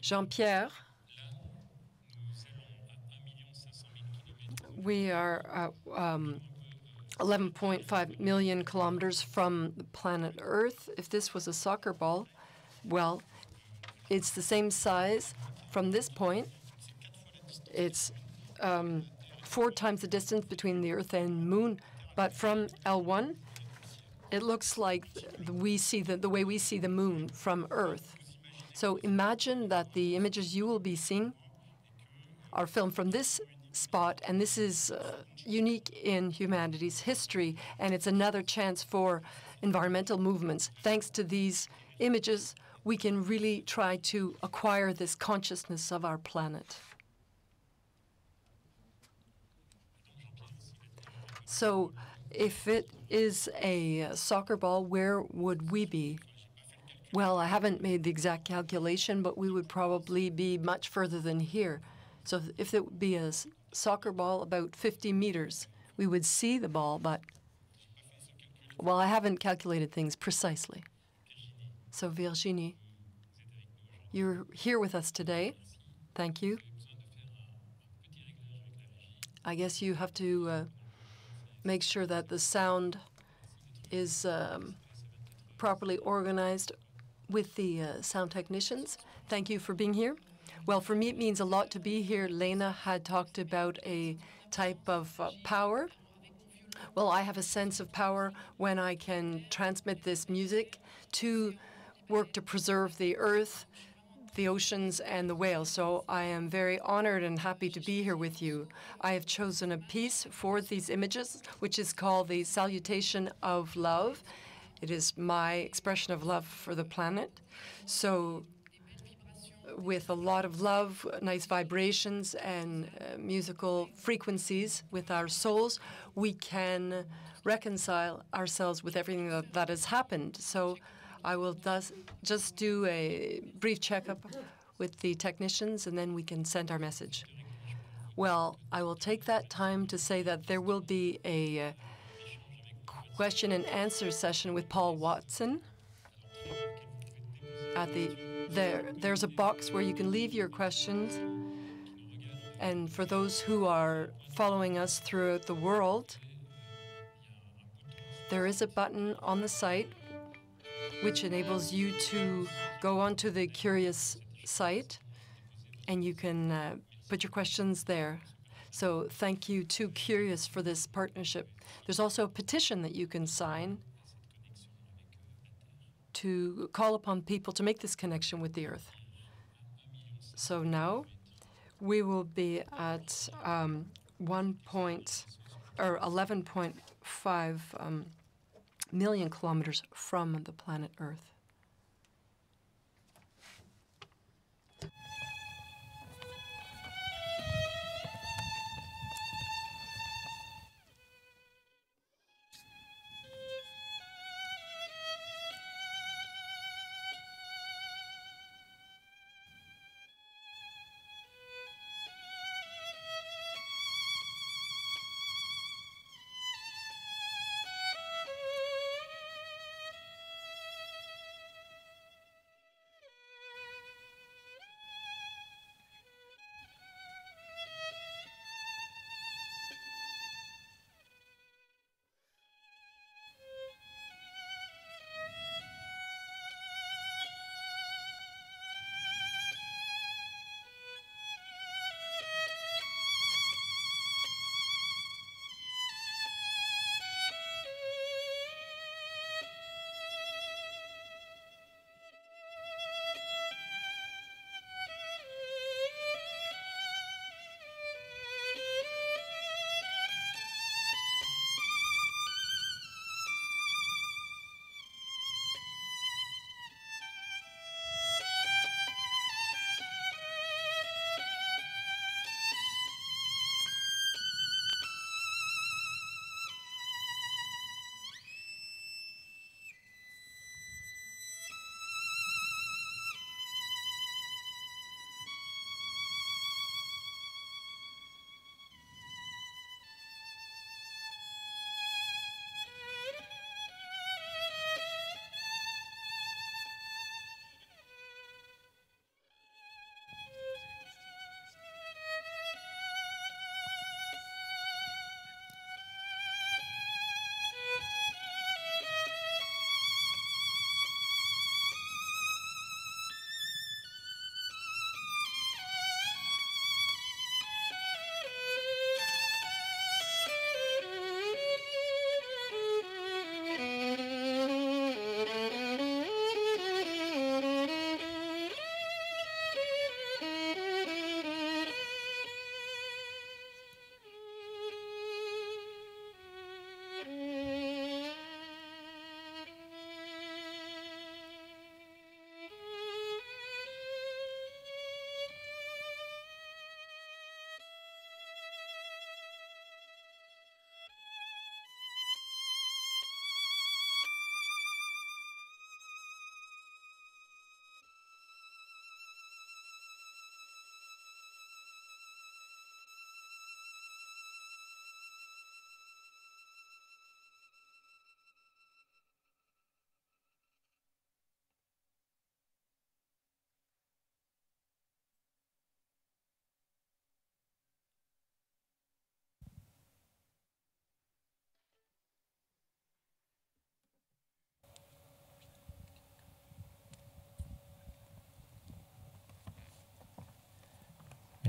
Jean-Pierre, we are 11.5 um, million kilometers from the planet Earth. If this was a soccer ball, well, it's the same size from this point. It's um, four times the distance between the Earth and Moon. But from L1, it looks like we see the, the way we see the Moon from Earth. So imagine that the images you will be seeing are filmed from this spot, and this is uh, unique in humanity's history, and it's another chance for environmental movements. Thanks to these images, we can really try to acquire this consciousness of our planet. So if it is a uh, soccer ball, where would we be? Well, I haven't made the exact calculation, but we would probably be much further than here. So if it would be a soccer ball about 50 meters, we would see the ball, but... Well, I haven't calculated things precisely. So Virginie, you're here with us today. Thank you. I guess you have to uh, make sure that the sound is um, properly organized with the uh, sound technicians. Thank you for being here. Well, for me, it means a lot to be here. Lena had talked about a type of uh, power. Well, I have a sense of power when I can transmit this music to work to preserve the Earth, the oceans, and the whales. So I am very honored and happy to be here with you. I have chosen a piece for these images, which is called the Salutation of Love. It is my expression of love for the planet. So with a lot of love, nice vibrations, and uh, musical frequencies with our souls, we can reconcile ourselves with everything that has happened. So I will thus just do a brief checkup with the technicians, and then we can send our message. Well, I will take that time to say that there will be a uh, question and answer session with Paul Watson. There, There's a box where you can leave your questions, and for those who are following us throughout the world, there is a button on the site which enables you to go onto the Curious site, and you can uh, put your questions there. So thank you to Curious for this partnership. There's also a petition that you can sign to call upon people to make this connection with the Earth. So now we will be at um, one point, or 11.5 um, million kilometers from the planet Earth.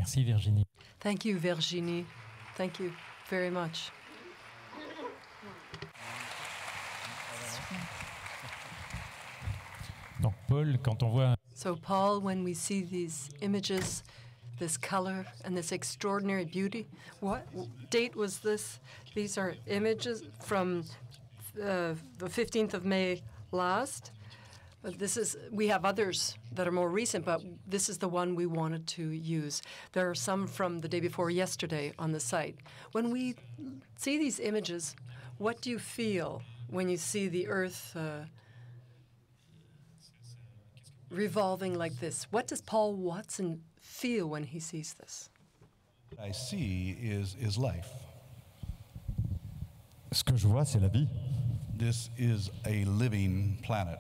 Merci Virginie. Thank you, Virginie. Thank you very much. Donc Paul, quand on voit So, Paul, when we see these images, this color and this extraordinary beauty, what date was this? These are images from uh, the 15th of May last. But this is, we have others that are more recent, but this is the one we wanted to use. There are some from the day before yesterday on the site. When we see these images, what do you feel when you see the Earth uh, revolving like this? What does Paul Watson feel when he sees this? What I see is, is life. Ce que je vois, c'est la vie. This is a living planet.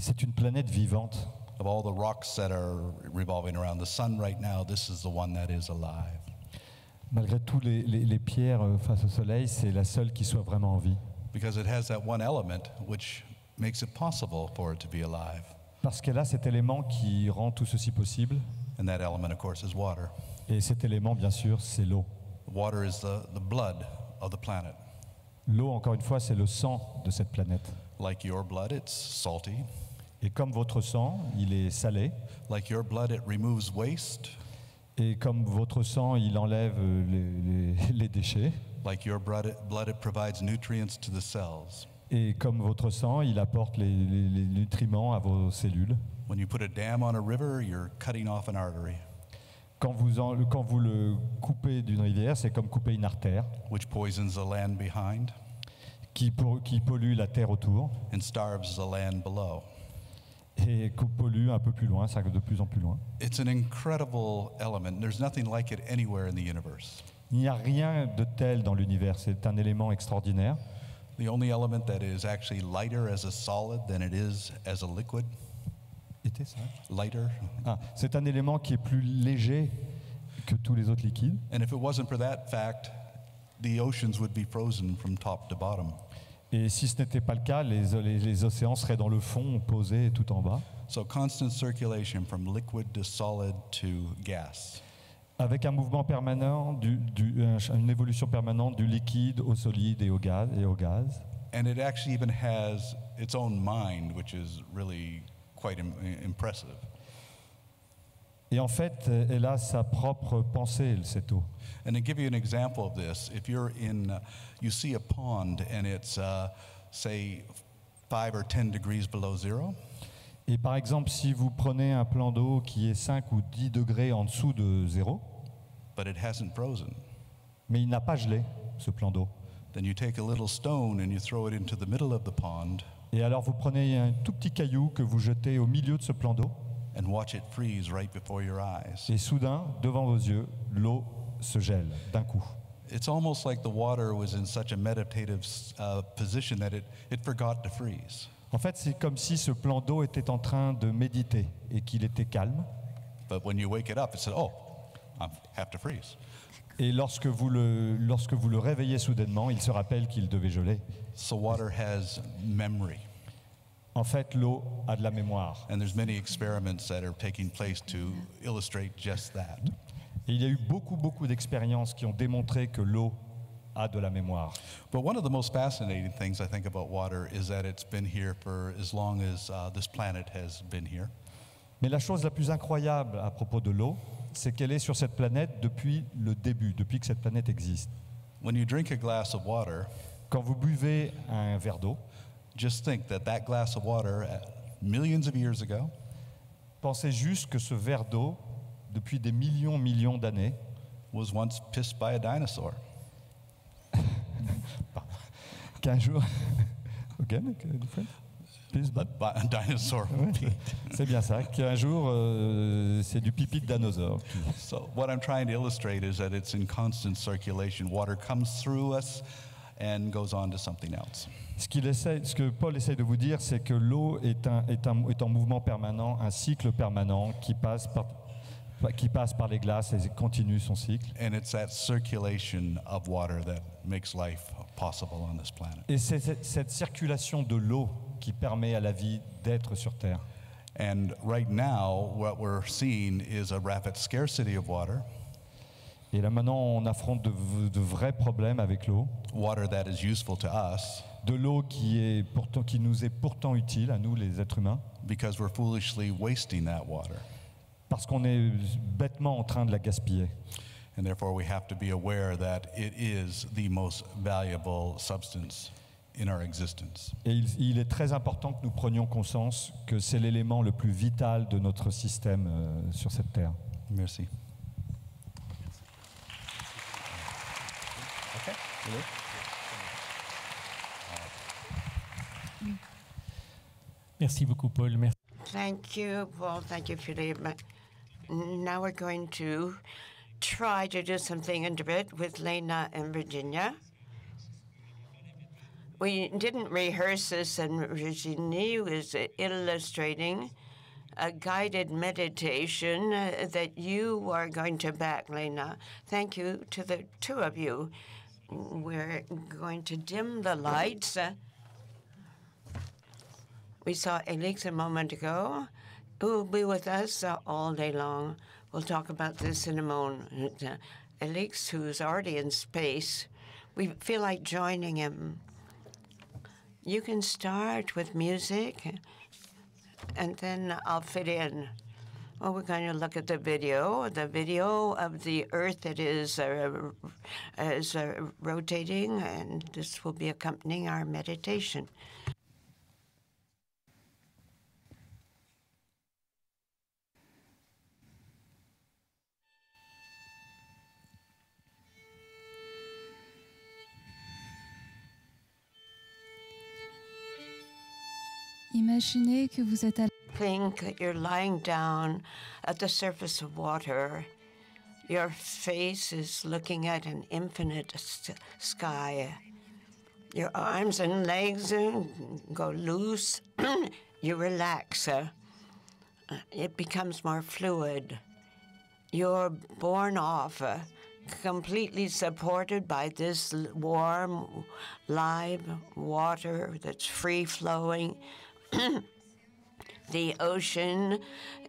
C'est une planète vivante. Of all the rocks that are revolving around the sun right now, this is the one that is alive. Malgré tous les, les- les pierres euh, face au soleil, c'est la seule qui soit vraiment en vie. Because it has that one element which makes it possible for it to be alive. Parce qu'elle a cet élément qui rend tout ceci possible. And that element, of course, is water. Et cet élément, bien sûr, c'est l'eau. Water is the, the blood of the planet. L'eau, encore une fois, c'est le sang de cette planète. Like your blood, it's salty. Et comme votre sang, il est salé. Like your blood, it removes waste. Et comme votre sang, il enlève les, les- les déchets. Like your blood, it, blood, it provides nutrients to the cells. Et comme votre sang, il apporte les, les- nutriments à vos cellules. When you put a dam on a river, you're cutting off an artery, Quand vous, en- quand vous le coupez d'une rivière, c'est comme couper une artère which poisons the land behind qui, po- qui pollue la terre autour and starves the land below. Et pollue un peu plus loin, ça de plus en plus loin. It's an incredible element. There's nothing like it anywhere in the universe. Il n'y a rien de tel dans l'univers, c'est un élément extraordinaire. The only element that is actually lighter as a solid than it is as a liquid, Était ça? Lighter. Ah, c'est un élément qui est plus léger que tous les autres liquides. And if it wasn't for that fact, the oceans would be frozen from top to bottom. Et si ce n'était pas le cas, les, les- les océans seraient dans le fond, posés tout en bas, So constant circulation from liquid to solid to gas. avec un mouvement permanent, du- du- un- une évolution permanente du liquide au solide et au gaz. Et au gaz. And it actually even has its own mind, which is really quite im- impressive. Et en fait, elle a sa propre pensée, cette eau. And to give you an example of this, if you're in, uh, you see a pond and it's, uh, say, five or 10 degrees below zero, Et par exemple, si vous prenez un plan d'eau qui est 5 ou 10 degrés en dessous de zéro, but it hasn't frozen, mais il n'a pas gelé, ce plan d'eau. then you take a little stone and you throw it into the middle of the pond Et alors vous prenez un tout petit caillou que vous jetez au milieu de ce plan d'eau, and watch it freeze right before your eyes. et soudain, devant vos yeux, l'eau se gèle d'un coup. It's almost like the water was in such a meditative uh, position that it, it forgot to freeze. En fait, c'est comme si ce plan d'eau était en train de méditer et qu'il était calme. But when you wake it up, it said, oh, I have to freeze. Et lorsque vous le, lorsque vous le réveillez soudainement, il se rappelle qu'il devait geler. So water has memory. En fait, l'eau a de la mémoire. And there's many experiments that are taking place to illustrate just that. Et il y a eu beaucoup, beaucoup d'expériences qui ont démontré que l'eau a de la mémoire. But one of the most fascinating things I think about water is that it's been here for as long as uh, this planet has been here. Mais la chose la plus incroyable à propos de l'eau, c'est qu'elle est sur cette planète depuis le début, depuis que cette planète existe. When you drink a glass of water, Quand vous buvez un verre d'eau, just think that that glass of water, uh, millions of years ago, pensez juste que ce verre d'eau, depuis des millions, millions d'années, was once pissed by a dinosaur. qu'un jour... Again, different? Please, A, bi- a dinosaur Ouais. C'est bien ça, qu'un jour, euh, c'est du pipi de dinosaure. So what I'm trying to illustrate is that it's in constant circulation. Water comes through us and goes on to something else. Ce, qu'il essaie, ce que Paul essaye de vous dire, c'est que l'eau est, en mouvement permanent, un cycle permanent qui passe par, qui passe par les glaces et continue son cycle. And it's that circulation of water that makes life possible on this planet. Et c'est cette- circulation de l'eau qui permet à la vie d'être sur Terre. And right now, what we're seeing is a rapid scarcity of water. Et là maintenant, on affronte de vrais problèmes avec l'eau. water that is useful to us De l'eau qui, est pourtant, qui nous est pourtant utile, à nous les êtres humains, because we're foolishly wasting that water. parce qu'on est bêtement en train de la gaspiller. And therefore, we have to be aware that it is the most valuable substance in our existence. Et il, il est très important que nous prenions conscience que c'est l'élément le plus vital de notre système euh, sur cette terre. Merci. Merci beaucoup, Paul. Merci. Thank you, Paul. Thank you, Philippe. Now we're going to try to do something under it with Lena and Virginie. We didn't rehearse this, and Virginie was illustrating a guided meditation uh, that you are going to back, Lena. Thank you to the two of you. We're going to dim the lights. We saw Elix a moment ago, who will be with us uh, all day long. We'll talk about this in a moment. Uh, Elix, who's already in space, we feel like joining him. You can start with music, and then I'll fit in. Well, we're going to look at the video, the video of the Earth that is uh, is uh, rotating, and this will be accompanying our meditation. Imaginez que vous êtes à Think that you're lying down at the surface of water. Your face is looking at an infinite sky. Your arms and legs uh, go loose. you relax. uh, uh, it becomes more fluid. You're borne off, completely supported by this warm, live water that's free flowing. the ocean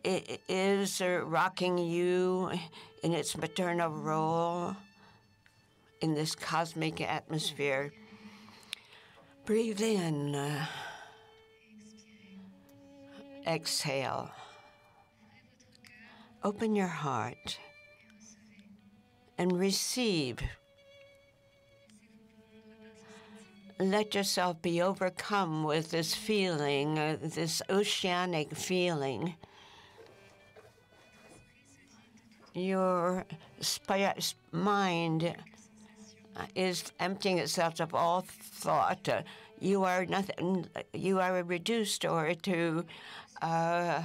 is rocking you in its maternal role in this cosmic atmosphere. Breathe in. exhale. Open your heart and receive. Let yourself be overcome with this feeling, uh, this oceanic feeling. Your mind uh, is emptying itself of all thought. Uh, you are nothing. You are reduced or to uh,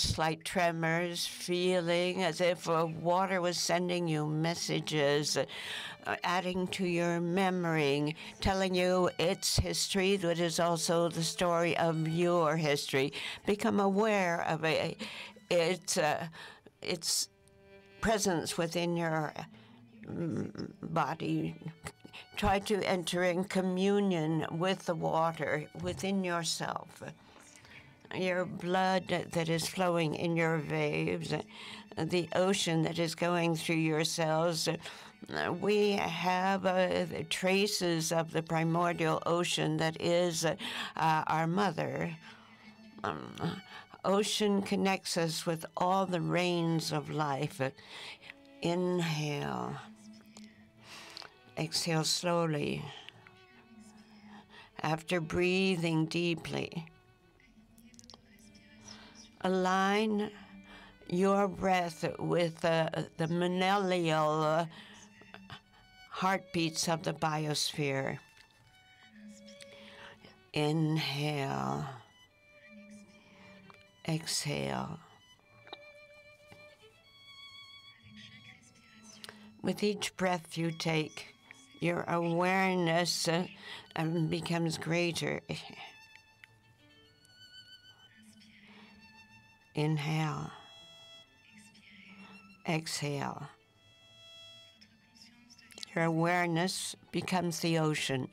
slight tremors, feeling as if water was sending you messages, uh, adding to your memory, telling you its history, that is also the story of your history. Become aware of a, its uh, its presence within your mm, body. Try to enter in communion with the water within yourself your blood that is flowing in your veins, the ocean that is going through your cells. We have uh, traces of the primordial ocean that is uh, our mother. Um, ocean connects us with all the rains of life. Inhale. Exhale slowly. After breathing deeply, align your breath with uh, the manelial uh, heartbeats of the biosphere. Inhale. Exhale. With each breath you take, your awareness uh, becomes greater. Inhale. Exhale. Your awareness becomes the ocean.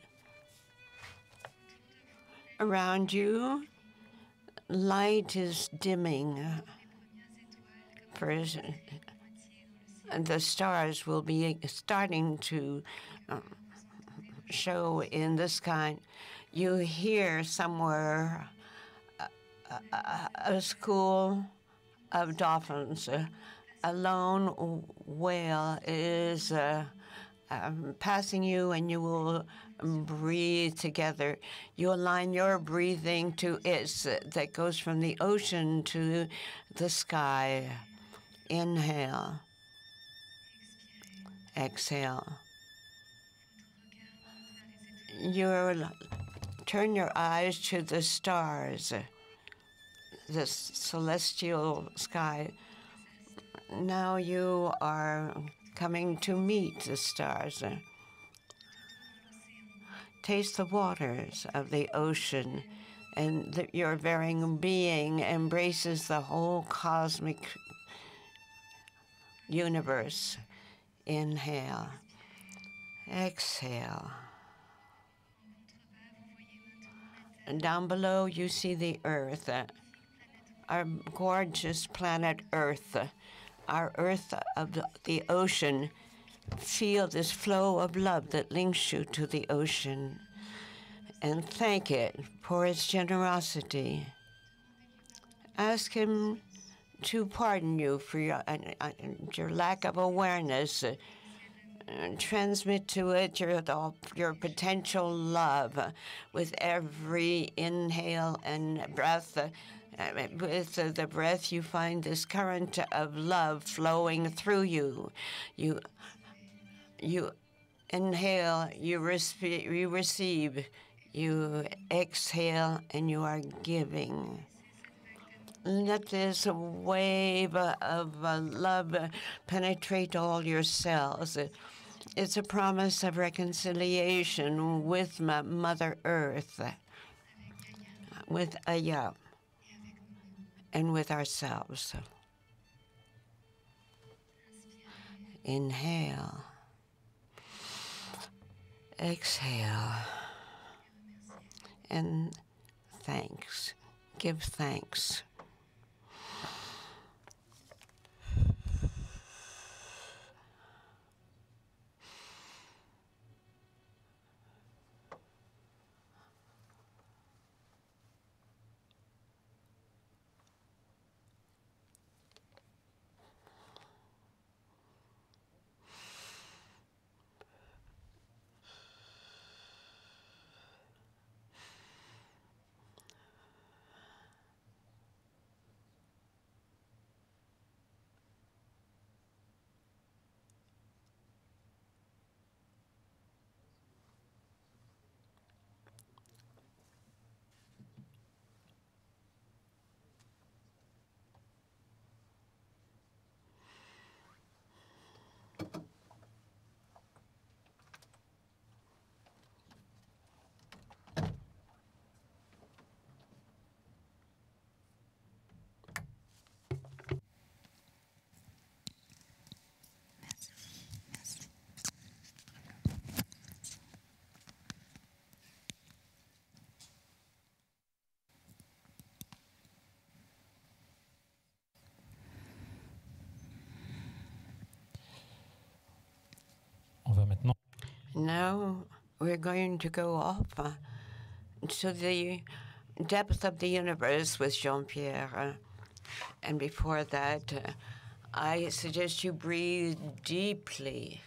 Around you, light is dimming. For the stars will be starting to um, show in the sky. You hear somewhere a, school of dolphins. A lone whale is uh, um, passing you, and you will breathe together. You align your breathing to its uh, that goes from the ocean to the sky. Inhale. Exhale. You turn your eyes to the stars, the celestial sky. Now you are coming to meet the stars. Taste the waters of the ocean, and the, your very being embraces the whole cosmic universe. Inhale. Exhale. And down below, you see the earth, our gorgeous planet Earth, our Earth of the, the ocean. Feel this flow of love that links you to the ocean and thank it for its generosity. Ask Him to pardon you for your, uh, your lack of awareness. Uh, transmit to it your, your potential love with every inhale and breath. Uh, uh, with the breath, you find this current of love flowing through you. You, you inhale, you, you receive, you exhale, and you are giving. Let this wave of uh, love penetrate all your cells. It's a promise of reconciliation with Mother Earth, with Gaia, and with ourselves. Inhale. Exhale. And thanks. Give thanks. Now we're going to go off uh, to the depth of the universe with Jean Pierre. Uh, and before that, uh, I suggest you breathe deeply.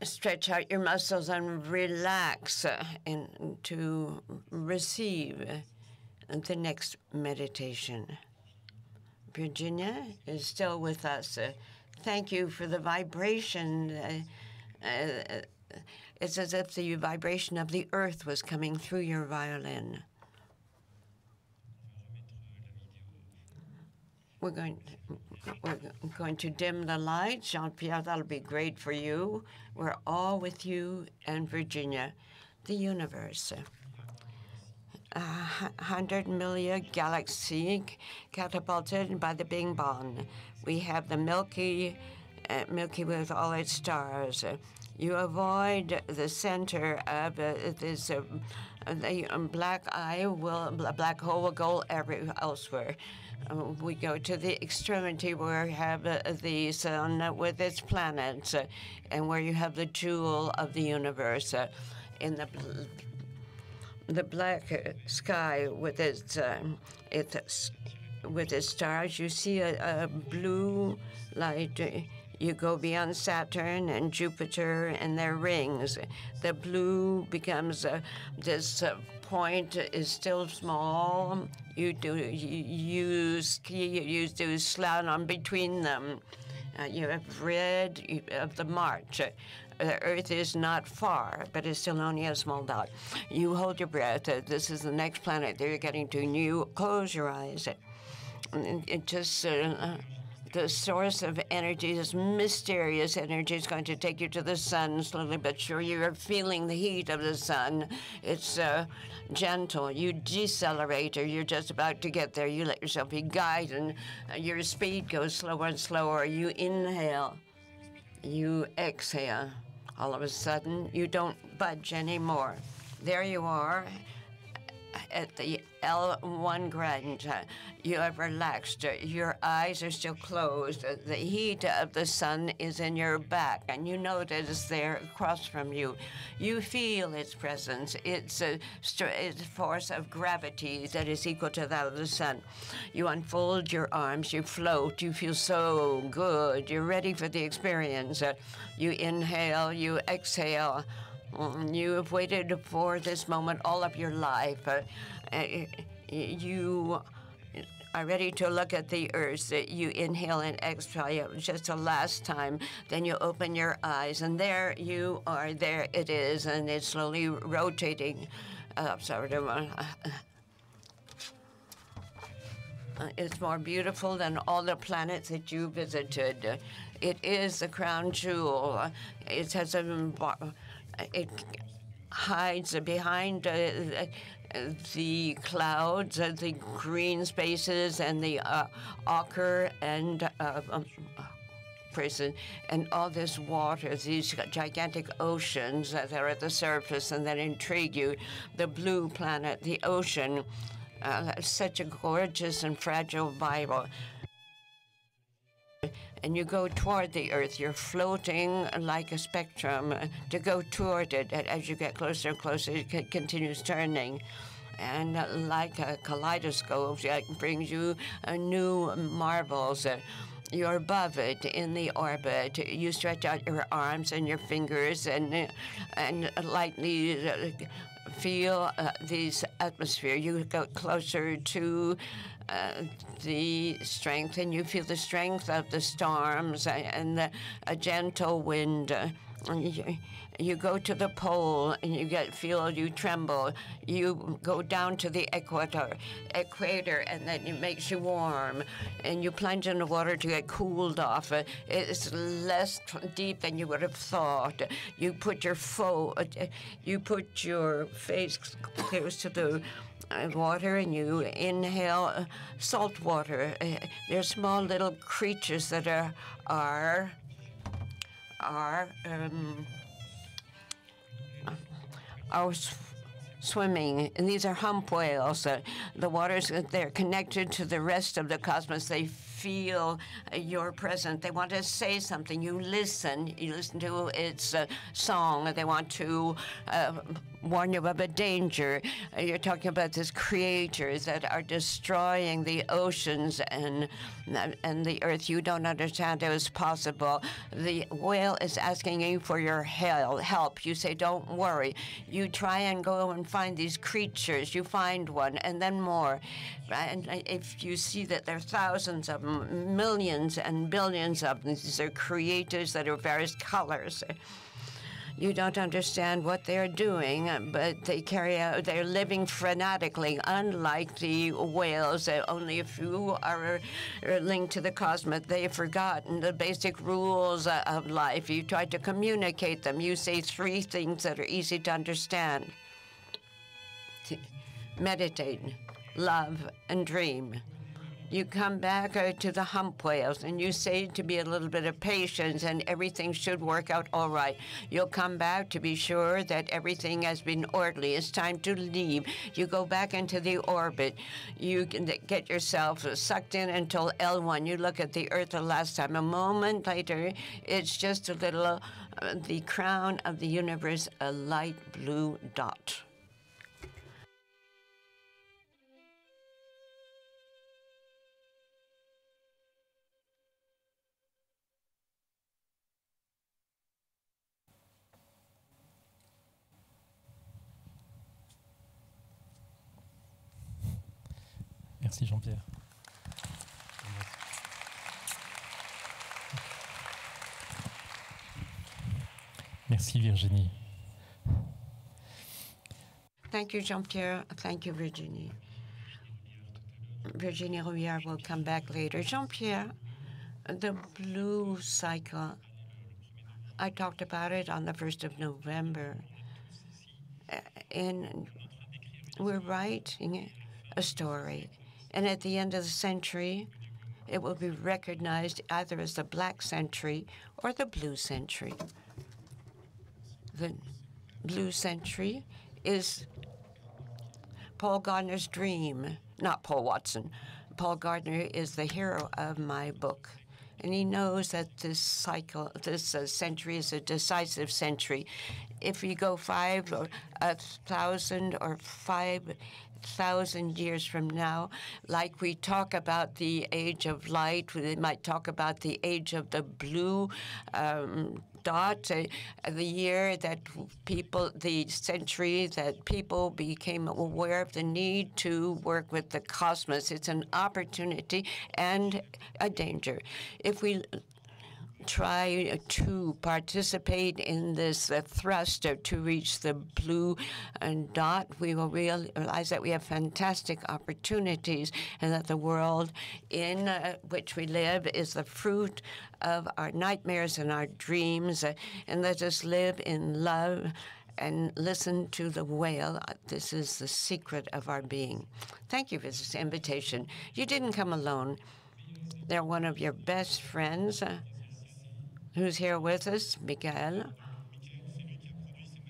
Stretch out your muscles and relax uh, and to receive the next meditation. Virginie is still with us. Thank you for the vibration. Uh, uh, it's as if the vibration of the earth was coming through your violin. We're going, we're going to dim the lights. Jean-Pierre, that'll be great for you. We're all with you and Virginie, the universe. A hundred million galaxy catapulted by the Big Bang. We have the Milky, uh, Milky with all its stars. You avoid the center of uh, this. Uh, the um, black eye will, black hole will go every elsewhere. Uh, we go to the extremity where you have uh, the sun with its planets, and where you have the jewel of the universe. In the the black sky with its um, its with its stars, you see a, a blue light. You go beyond Saturn and Jupiter and their rings. The blue becomes uh, this uh, point is still small. You do you use you do slalom between them. Uh, you have red of the march. The Earth is not far, but it's still only a small dot. You hold your breath. Uh, this is the next planet that you're getting to. You close your eyes. It just uh, the source of energy, this mysterious energy, is going to take you to the sun slowly but surely. You're feeling the heat of the sun. It's uh, gentle. You decelerate, or you're just about to get there. You let yourself be guided, and uh, your speed goes slower and slower. You inhale, you exhale. All of a sudden, you don't budge anymore. There you are at the L1 Grand. You have relaxed. Your eyes are still closed. The heat of the sun is in your back, and you know that it's there across from you. You feel its presence. It's a, it's force of gravity that is equal to that of the sun. You unfold your arms. You float. You feel so good. You're ready for the experience. You inhale. You exhale. Mm, you have waited for this moment all of your life. Uh, you are ready to look at the earth. that You inhale and exhale just the last time. Then you open your eyes, and there you are. There it is, and it's slowly rotating. Sorry, uh, it's more beautiful than all the planets that you visited. It is the crown jewel. It has a it hides behind uh, the clouds, uh, the green spaces, and the uh, ochre and uh, um, prison, and all this water, these gigantic oceans that are at the surface and that intrigue you. The blue planet, the ocean, uh, such a gorgeous and fragile Bible and you go toward the Earth. You're floating like a spectrum to go toward it. As you get closer and closer, it continues turning. And uh, like a kaleidoscope, it brings you uh, new marvels. Uh, you're above it in the orbit. You stretch out your arms and your fingers and and lightly feel uh, this atmosphere. You go closer to uh, the strength, and you feel the strength of the storms and the, a gentle wind. Uh, you, go to the pole and you get feel you tremble. You go down to the equator, equator, and then it makes you warm. And you plunge in the water to get cooled off. It's less deep than you would have thought. You put your fo- you put your face close to the water and you inhale salt water. Uh, they're small little creatures that are are are um, are swimming, and these are hump whales. Uh, the waters they're connected to the rest of the cosmos. They feel uh, you're present. They want to say something. You listen. You listen to its uh, song. They want to uh, warn you of a danger. Uh, you're talking about these creatures that are destroying the oceans and and the earth. You don't understand how it's possible. The whale is asking you for your help. You say, "Don't worry." You try and go and find these creatures. You find one, and then more. And if you see that there are thousands of them, millions and billions of them, these are creators that are various colors you don't understand what they're doing, but they carry out, they're living frenetically, unlike the whales. Uh, only a few are linked to the cosmos. They've forgotten the basic rules uh, of life. You try to communicate them. You say three things that are easy to understand meditate, love, and dream. You come back uh, to the hump whales and you say to be a little bit of patience and everything should work out all right. You'll come back to be sure that everything has been orderly. It's time to leave. You go back into the orbit. You can get yourself sucked in until L1. You look at the Earth the last time. A moment later, it's just a little, uh, the crown of the universe, a light blue dot. Merci Jean-Pierre. Merci Virginie. Thank you, Jean-Pierre. Thank you, Virginie. Virginie Rouillard will come back later. Jean-Pierre, the blue cycle, I talked about it on the 1st of November. Uh, and we're writing a story. And at the end of the century, it will be recognized either as the black century or the blue century. The blue century is Paul Gardner's dream, not Paul Watson. Paul Gardner is the hero of my book. And he knows that this cycle, this uh, century is a decisive century. If you go five or a thousand or five thousand years from now, like we talk about the age of light, we might talk about the age of the blue um, dot, uh, the year that people, the century that people became aware of the need to work with the cosmos. It's an opportunity and a danger. If we try to participate in this uh, thrust to reach the blue uh, dot, we will realize that we have fantastic opportunities and that the world in uh, which we live is the fruit of our nightmares and our dreams. Uh, and let us live in love and listen to the whale. This is the secret of our being. Thank you for this invitation. You didn't come alone. They're one of your best friends. Uh, who's here with us, Miguel.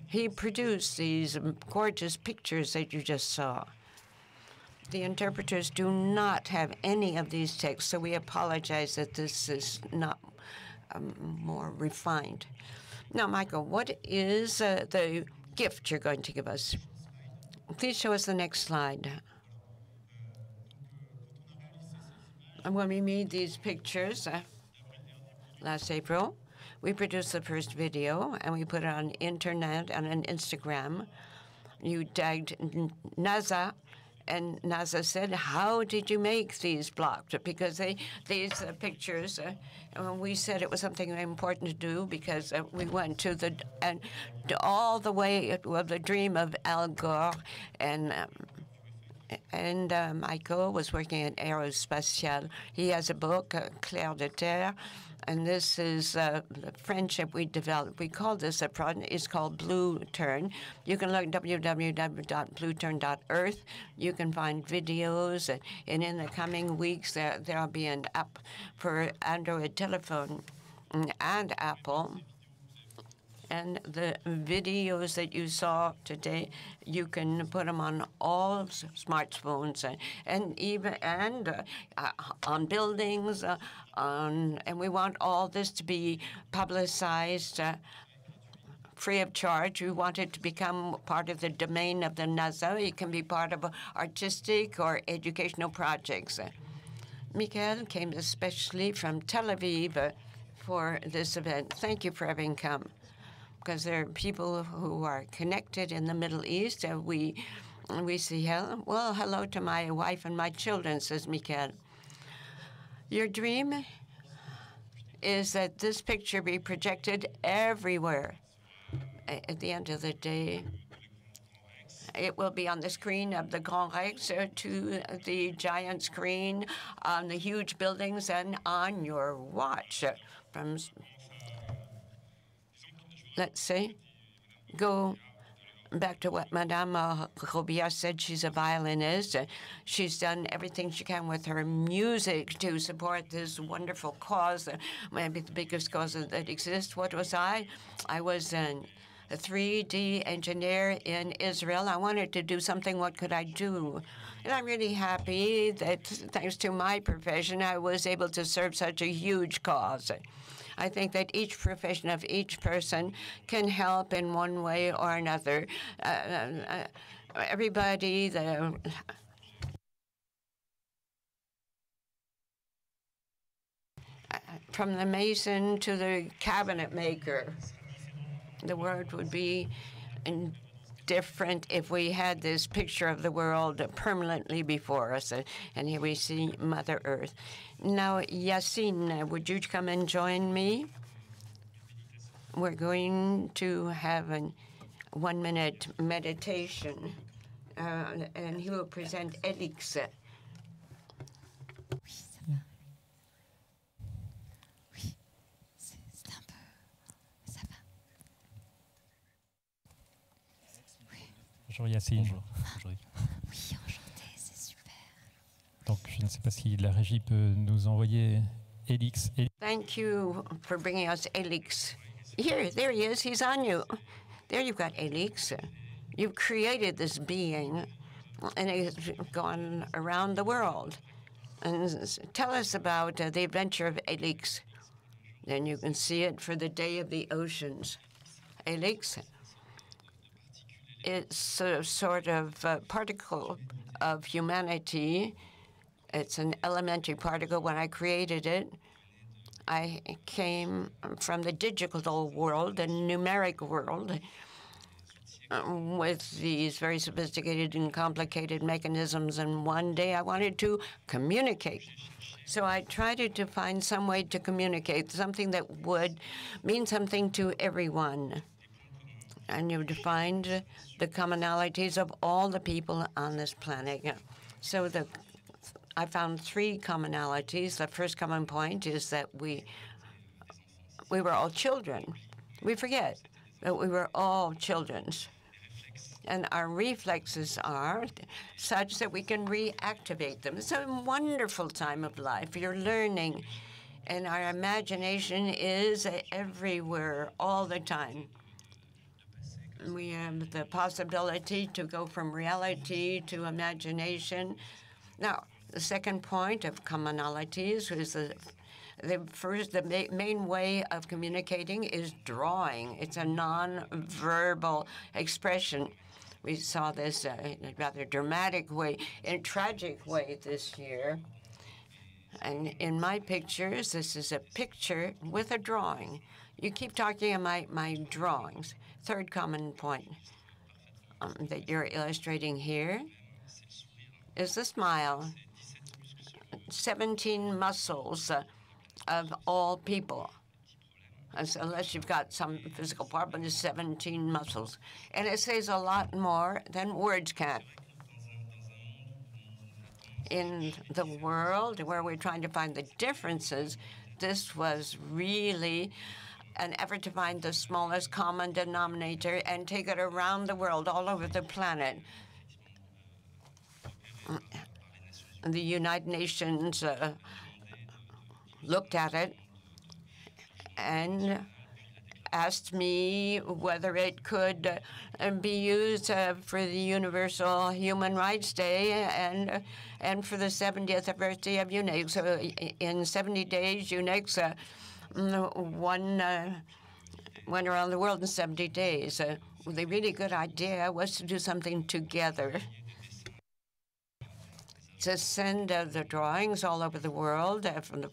He produced these gorgeous pictures that you just saw. The interpreters do not have any of these texts, so we apologize that this is not um, more refined. Now, Michael, what is uh, the gift you're going to give us? Please show us the next slide. And when we made these pictures, uh, last April. We produced the first video and we put it on internet and on Instagram. You tagged NASA and NASA said, "How did you make these blocks?" Because they these uh, pictures, uh, we said it was something important to do because uh, we went to the and all the way of the dream of Al Gore and. Um, and uh, Michael was working at Aerospatiale. He has a book, uh, Clair de Terre, and this is uh, the friendship we developed. We call this a project. It's called Blue Turn. You can look at www.blueturn.earth. You can find videos, and, and in the coming weeks there there'll be an app for Android telephone and Apple and the videos that you saw today, you can put them on all smartphones and, and even and uh, uh, on buildings, uh, on and we want all this to be publicized. Uh, free of charge. We want it to become part of the domain of the NASA. It can be part of artistic or educational projects. Michael came especially from Tel Aviv uh, for this event. Thank you for having come because there are people who are connected in the Middle East. Uh, we we see hello. Well, hello to my wife and my children, says Michael. Your dream is that this picture be projected everywhere. At the end of the day, it will be on the screen of the Grand Rex uh, to the giant screen on the huge buildings and on your watch from let's say, go back to what Madame uh, Robillard said, she's a violinist. She's done everything she can with her music to support this wonderful cause, maybe the biggest cause that exists. What was I? I was an, a 3D engineer in Israel. I wanted to do something. What could I do? And I'm really happy that thanks to my profession, I was able to serve such a huge cause. I think that each profession of each person can help in one way or another. Uh, uh, everybody, the from the mason to the cabinet maker, the word would be different if we had this picture of the world permanently before us. And here we see Mother Earth. Now, Yacine, would you come and join me? We're going to have a one minute meditation, uh, and he will present Elyx. Bonjour Yacine. Bonjour. Bonjour. Oui, enchanté, c'est super. Donc je ne sais pas si la régie peut nous envoyer Elix. Thank you for bringing us Elix. Here, there he is. He's on you. There you've got Elix. You've created this being, and it's gone around the world. And s- tell us about uh, the adventure of Elix. Then you can see it for the Day of the Oceans. Elix is a sort of uh, particle of humanity. It's an elementary particle. When I created it, I came from the digital world the numeric world with these very sophisticated and complicated mechanisms. And one day I wanted to communicate. So I tried to find some way to communicate, something that would mean something to everyone. And you find the commonalities of all the people on this planet. So the I found three commonalities. The first common point is that we we were all children. We forget that we were all children's. And our reflexes are such that we can reactivate them. It's a wonderful time of life. You're learning, and our imagination is everywhere all the time. We have the possibility to go from reality to imagination. Now, the second point of commonalities is the the first, the ma- main way of communicating is drawing. It's a non-verbal expression. We saw this uh, in a rather dramatic way, in a tragic way this year. And in my pictures, this is a picture with a drawing. You keep talking about my, my drawings. Third common point um, that you're illustrating here is the smile. 17 muscles uh, of all people. Unless you've got some physical problem, it's 17 muscles. And it says a lot more than words can. In the world where we're trying to find the differences, this was really an effort to find the smallest common denominator and take it around the world, all over the planet. The United Nations uh, looked at it and asked me whether it could uh, be used uh, for the Universal Human Rights Day and and for the 70th anniversary of UNIX. So in 70 days, UNIX mm, uh, went around the world in 70 days. Uh, the really good idea was to do something together to send uh, the drawings all over the world uh, from the,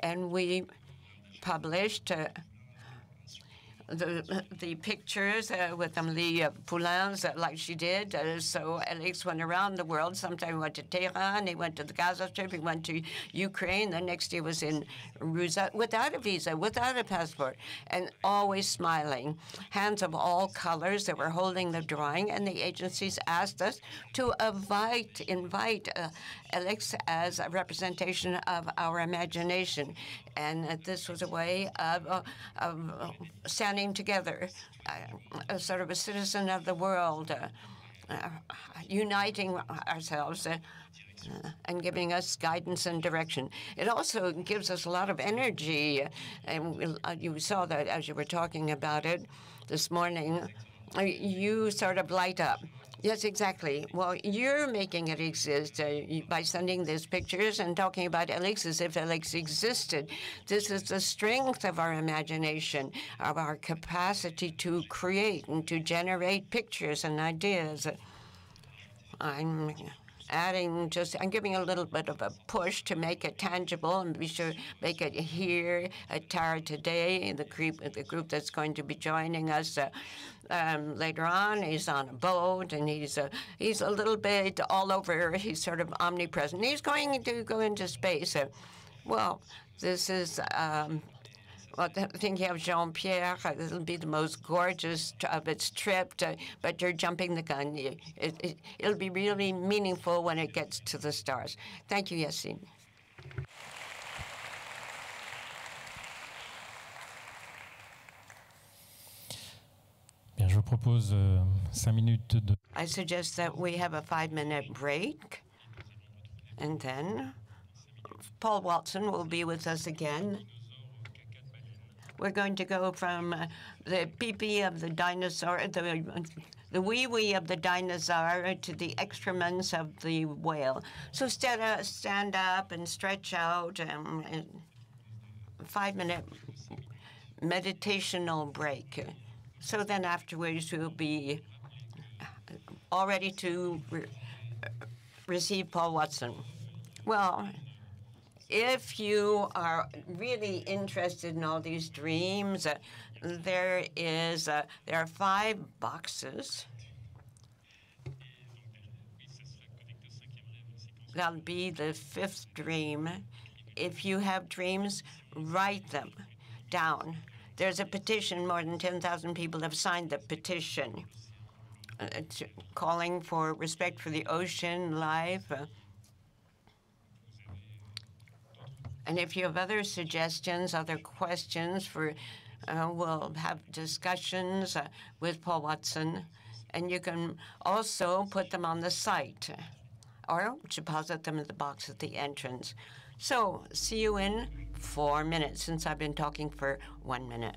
and we published uh, the the pictures uh, with Amélie uh, Poulains, uh, like she did. Uh, so Alex went around the world. Sometimes he went to Tehran, he went to the Gaza Strip, he went to Ukraine. The next year was in Russia without a visa, without a passport, and always smiling. Hands of all colors that were holding the drawing, and the agencies asked us to invite invite uh, Alex as a representation of our imagination, and uh, this was a way of, uh, of together, uh, a sort of a citizen of the world, uh, uh, uniting ourselves. Uh, and giving us guidance and direction. It also gives us a lot of energy. And you saw that as you were talking about it this morning. You sort of light up. Yes, exactly. Well, you're making it exist uh, by sending these pictures and talking about Alex as if Alex existed. This is the strength of our imagination, of our capacity to create and to generate pictures and ideas. I'm adding just I'm giving a little bit of a push to make it tangible and be sure make it here at Tara today. The group the group that's going to be joining us uh, um, later on. He's on a boat and he's a he's a little bit all over. He's sort of omnipresent. He's going to go into space. Uh, well, this is. Um, well, I think you have Jean Pierre. It'll be the most gorgeous of its trip, to, but you're jumping the gun. It, it, it'll be really meaningful when it gets to the stars. Thank you, Yacine. Bien, je propose euh, cinq minutes de I suggest that we have a five minute break, and then Paul Watson will be with us again. We're going to go from uh, the pee pee of the dinosaur, the, the wee wee of the dinosaur, to the excrements of the whale. So stand, uh, stand up and stretch out. Um, and five minute meditational break. So then afterwards we'll be all ready to re- receive Paul Watson. Well, if you are really interested in all these dreams, uh, there is uh, there are five boxes. That'll be the fifth dream. If you have dreams, write them down. There's a petition. More than 10,000 people have signed the petition uh, calling for respect for the ocean, life. uh, and if you have other suggestions, other questions for, uh, we'll have discussions uh, with Paul Watson, and you can also put them on the site or deposit them in the box at the entrance. So, see you in four minutes since I've been talking for one minute.